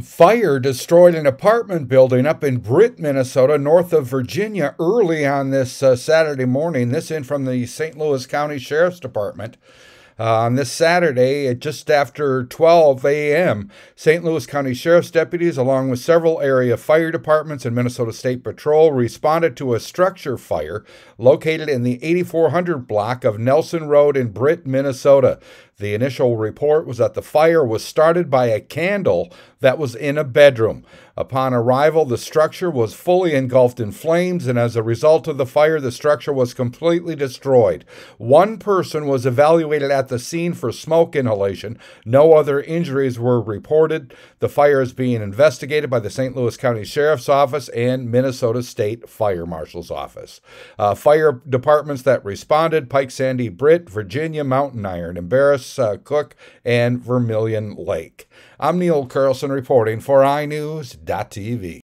Fire destroyed an apartment building up in Britt, Minnesota, north of Virginia, early on this uh, Saturday morning. This in from the St. Louis County Sheriff's Department. Uh, on this Saturday, at just after 12 a.m., St. Louis County Sheriff's deputies, along with several area fire departments and Minnesota State Patrol, responded to a structure fire located in the 8400 block of Nelson Road in Britt, Minnesota. The initial report was that the fire was started by a candle that was in a bedroom. Upon arrival, the structure was fully engulfed in flames, and as a result of the fire, the structure was completely destroyed. One person was evaluated at the scene for smoke inhalation. No other injuries were reported. The fire is being investigated by the St. Louis County Sheriff's Office and Minnesota State Fire Marshal's Office. Uh, fire departments that responded Pike Sandy Britt, Virginia Mountain Iron, Embarrass uh, Cook, and Vermilion Lake. I'm Neil Carlson reporting for iNewZ.TV.